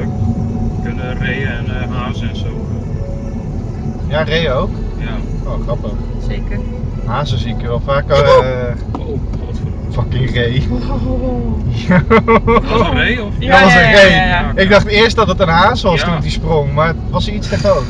natuurlijk. Kunnen reeën en uh, hazen en zo. Ja, ree ook? Ja. Oh, grappig. Zeker. Hazen zie ik wel vaak. Oh, eh, oh fucking ree. Oh. was een ree of? Ja, dat was een ree. Ik dacht eerst dat het een haas was toen die sprong, maar het was iets te groot.